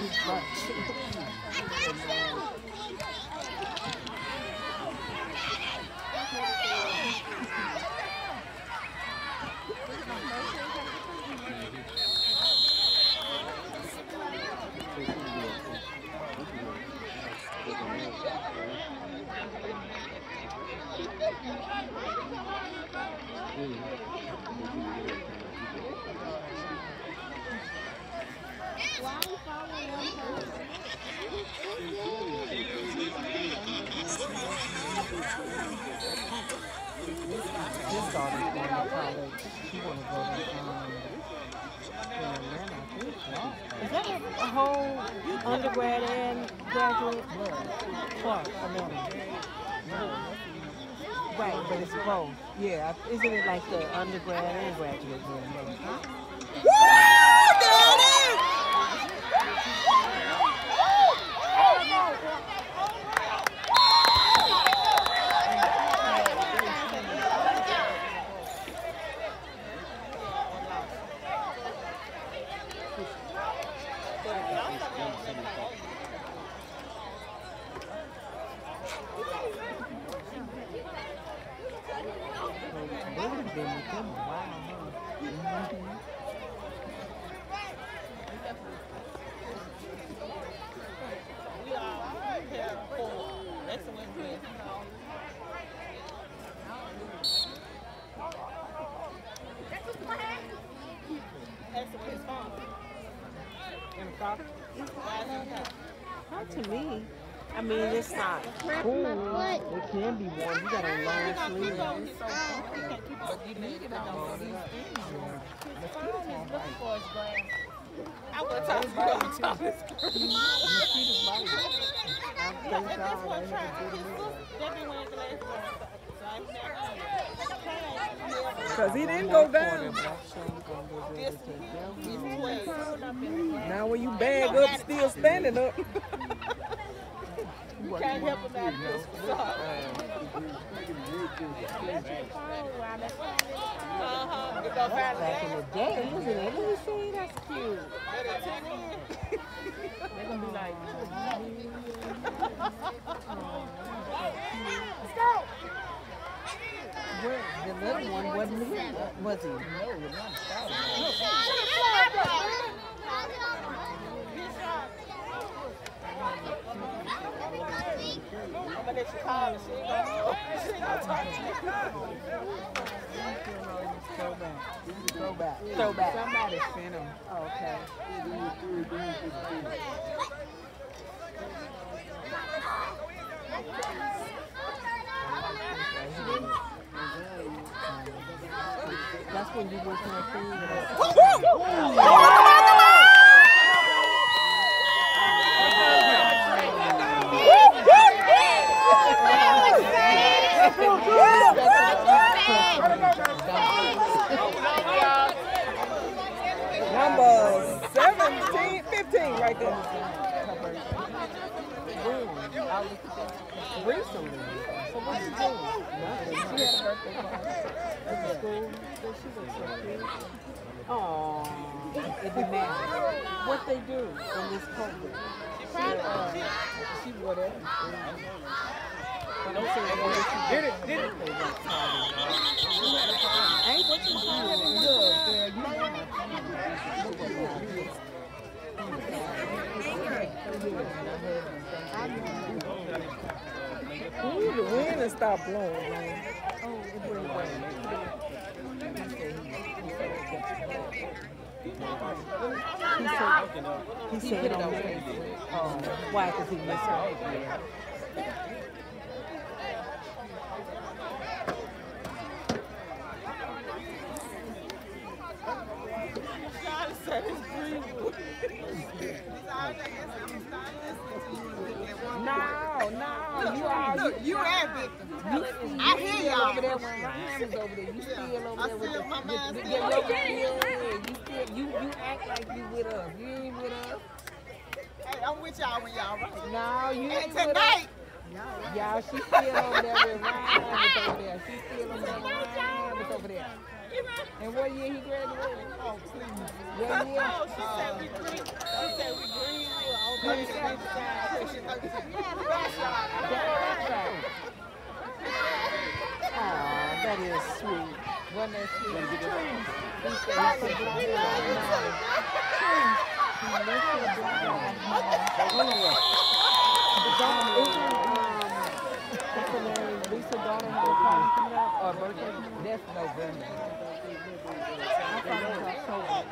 too His going to college. She to go to um. Is that a whole undergrad and graduate? Clark, Atlanta. Right, but it's both. Yeah, isn't it like the undergrad and graduate? Huh? They would have been with him a while, huh? Mhm. Not to me. I mean, it's not cool. It can be worn. You got a long sleeve. But you need it on these I want to talk to you on Thomas. Mosquitoes bite. I thank God I never did it either. Because he didn't go down. Black Shane gonna be able to take them. Now when you bag up, still standing up. You can't help about this. Uh-huh. It don't matter. Back in the day, isn't it? Let me see. That's cute. Was he? No, not you. Somebody sent him. Okay. That's when you were campaigning. Number 17, 15 right there. Recently. So what's she doing? Nothing. She had a birthday party school. So she was so cute. Aww. It didn't. What they do in this COVID. She, uh, she wore that I'm saying, did it, did it. Ain't what you doing? Look, girl, you know. That. Ooh, the wind has stopped blowing. Oh, it went away. He said, he said it on Facebook. Um, why? Because he missed her. Greenwood. Oh, no, no, you are. Look, you and Victor. You, I hear y'all. over there with Ryan's over there. You still over there with my with, mind with, still yeah, over yeah, yeah, you still you you act like you with us. You ain't with us. Hey, I'm with y'all when y'all right. No, you And ain't with us. tonight, Y'all, she still over there with Ryan over there. She still over there with Ryan over there. And what year he graduated? oh please. What year? Oh, she said we green. She said we Greenwood. That is sweet. That sweet? Lisa daughter had a party coming up or birthday? That's November. I thought it was October.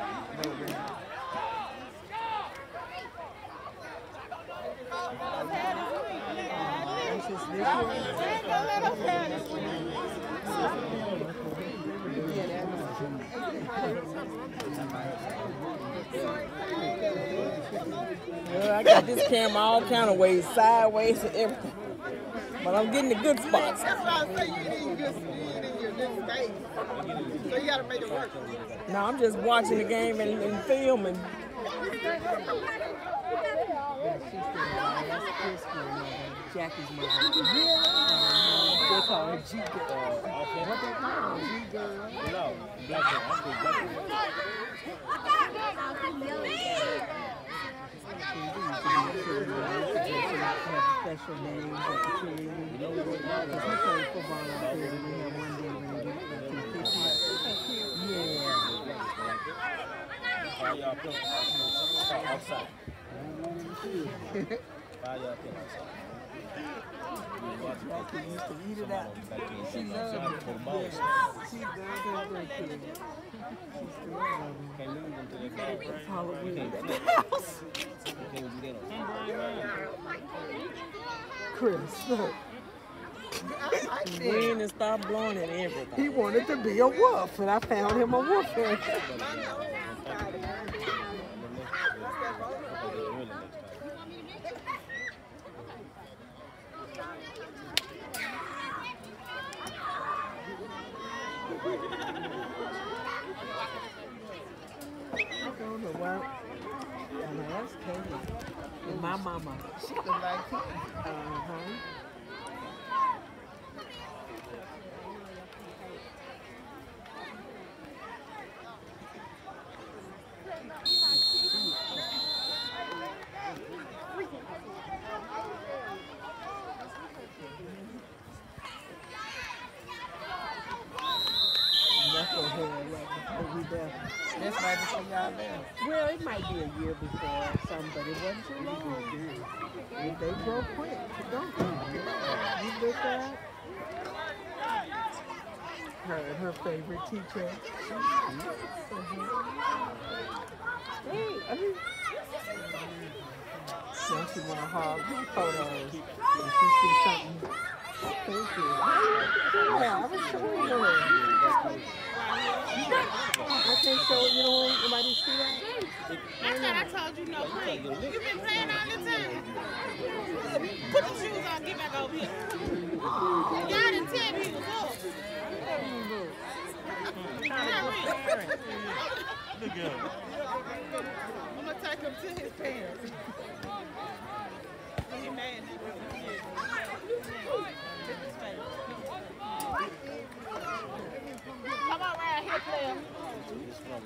This is this year? Yeah, that Well, I got this camera all kind of ways, sideways and everything. But I'm getting the good spots. That's why I say you need good speed in your good space. So you gotta make it work. Now I'm just watching the game and, and filming. Yeah, she's still alive. That's Chris' mother, Jackie's mother. Uh-huh. They call her G girl. What they call her? G girl. She used to be a cheerleader. She used special names at the cheerleading. Because he played football out there, and we had one day when we get to 50. Yeah. Why y'all play outside? Why y'all play outside? Jackie used to eat it out. She loved it. it. She loved her. She still loves them. Can't lose them to their game. Halloween at the house. Can't do that on Chris, look. Wind and stop blowing and everything. He wanted to be a wolf, and I found him a wolf. here. really next time. I don't know why. I know that's Katie. My mama. She like. Uh-huh. Right before we left. That's right before y'all left. Well, it might be a year before some, but it wasn't too long. If they grow quick, don't they? You look at her, her favorite teacher. Mm-hmm. Hey, I mean, now she want to hog photos. And she see something. Thank you. Yeah, I was showing. I can't show you nobody to see that. I thought I told you no play. You been playing all the time. Put the shoes on, get back over here. Y'all didn't tell me he was up. I'm gonna take him to his parents. He mad. Come on right here, player. Before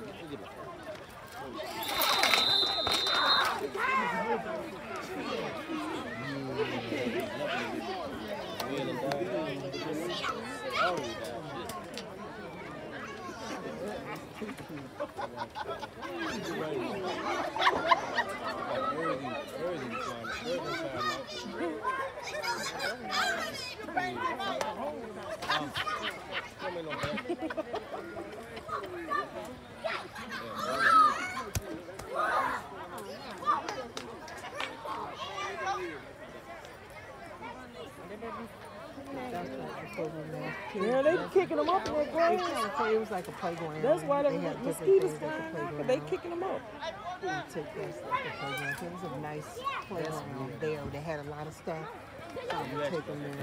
we left. Yeah, they kicking them up in that It it was like a playground. That's why the They had mosquitoes things at the flying out, they kicking them up. We would place like a playground. It was a nice playground there. They had a lot of stuff. So we take them there.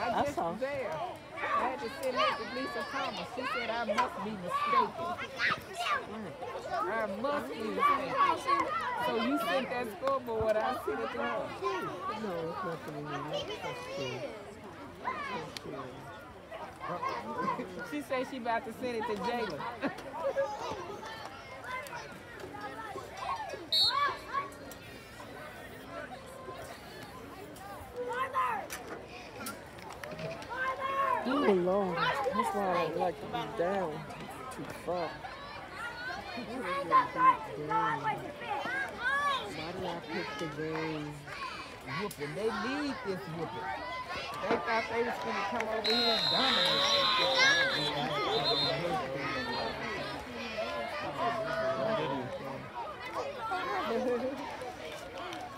I I just saw. was there. I had to sitting next to Lisa Thomas. She said, I must be mistaken. I must be. So you sent that scoreboard, I sent it to. No, it's nothing in there. That's true. That's true. She said she about to send it to Jalen. Oh Lord, that's why I don't like to be down too. Why did I pick the game? Whooping. They need this whooping. They thought they was gonna come over here and dominate.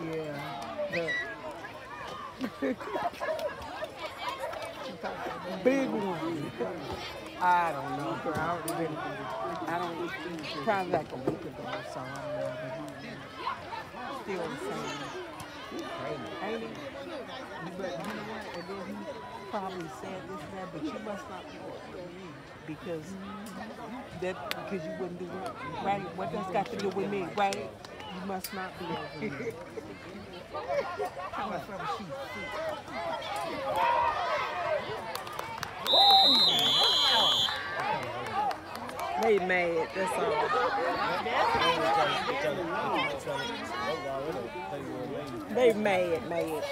Yeah, big one. I don't know, girl. I don't really, I don't, probably like a week ago or so. I don't know, but he still the same. Ain't he? But you know what? And then he probably said this and that, but you must not me because that because you wouldn't do it, right? What that's got to do with me, right? You must not be over me. Coming from sheep. They mad, that's all. They mad, mad.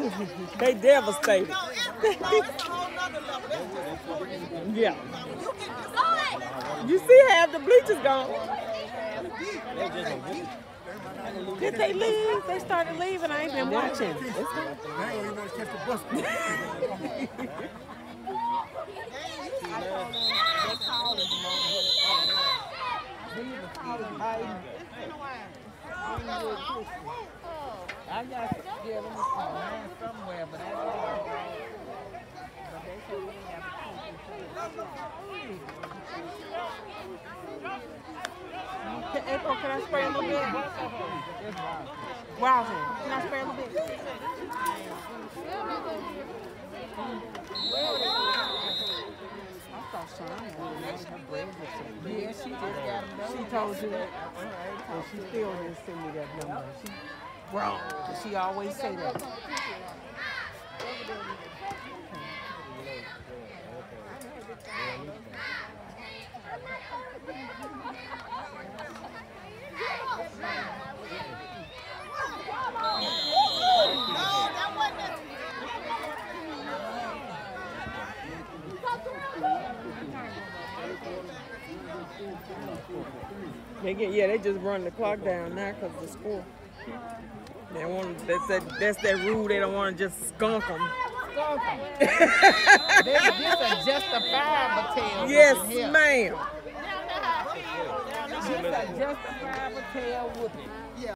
they devastated. yeah. You see half the bleachers gone. Did they leave? They started leaving. I ain't been watching. I got yeah, let me see mine somewhere, but I don't But they said we didn't have Can, April, can I spray a little bit? It's can I spray a little bit? Yeah, she just got. She told you that? She still didn't send me that number. She wrong. She always say that. They get yeah, they just run the clock down now because the score. They want that's that that's that rule. They don't want to just skunk them. A. Yes, ma'am. A whooping.